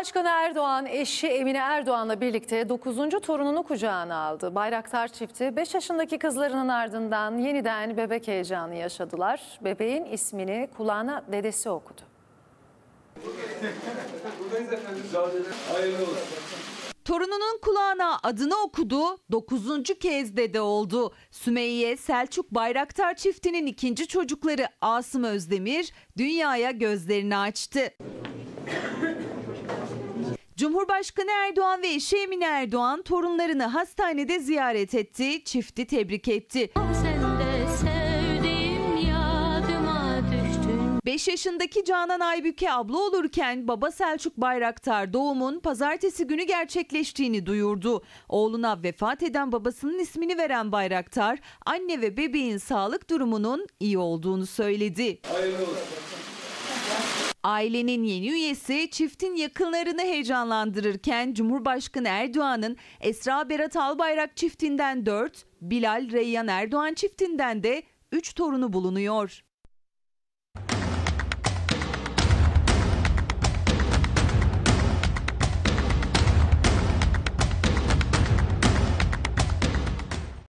Cumhurbaşkanı Erdoğan eşi Emine Erdoğan'la birlikte 9. torununu kucağına aldı. Bayraktar çifti 5 yaşındaki kızlarının ardından yeniden bebek heyecanı yaşadılar. Bebeğin ismini kulağına dedesi okudu. Torununun kulağına adını okudu, 9. kez dede oldu. Sümeyye Selçuk Bayraktar çiftinin ikinci çocukları Asım Özdemir dünyaya gözlerini açtı. Cumhurbaşkanı Erdoğan ve eşi Emine Erdoğan torunlarını hastanede ziyaret etti, çifti tebrik etti. Sen de sevdiğim yadıma düştün 5 yaşındaki Canan Aybüke abla olurken baba Selçuk Bayraktar doğumun pazartesi günü gerçekleştiğini duyurdu. Oğluna vefat eden babasının ismini veren Bayraktar anne ve bebeğin sağlık durumunun iyi olduğunu söyledi. Ailenin yeni üyesi çiftin yakınlarını heyecanlandırırken Cumhurbaşkanı Erdoğan'ın Esra Berat Albayrak çiftinden 4, Bilal Reyyan Erdoğan çiftinden de 3 torunu bulunuyor.